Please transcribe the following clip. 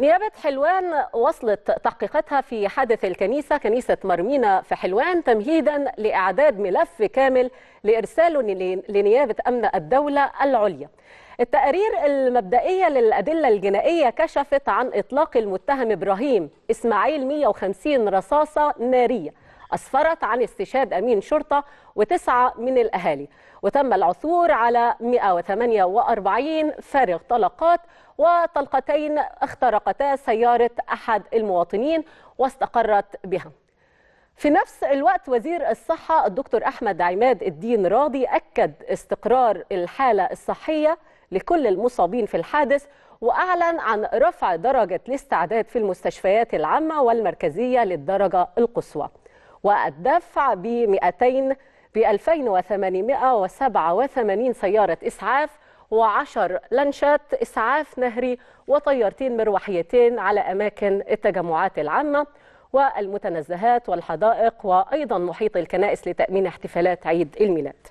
نيابة حلوان وصلت تحقيقاتها في حادث الكنيسة كنيسة مرمينا في حلوان تمهيدا لإعداد ملف كامل لإرساله لنيابة أمن الدولة العليا. التقارير المبدئية للأدلة الجنائية كشفت عن إطلاق المتهم إبراهيم إسماعيل 150 رصاصة نارية. أسفرت عن استشهاد أمين شرطة وتسعة من الأهالي. وتم العثور على 148 فارغ طلقات وطلقتين اخترقتا سيارة أحد المواطنين واستقرت بها. في نفس الوقت وزير الصحة الدكتور أحمد عماد الدين راضي أكد استقرار الحالة الصحية لكل المصابين في الحادث وأعلن عن رفع درجة الاستعداد في المستشفيات العامة والمركزية للدرجة القصوى. والدفع ب 200 ب 2887 سيارة إسعاف و10 لانشات إسعاف نهري وطيارتين مروحيتين على أماكن التجمعات العامة والمتنزهات والحدائق وأيضا محيط الكنائس لتأمين احتفالات عيد الميلاد.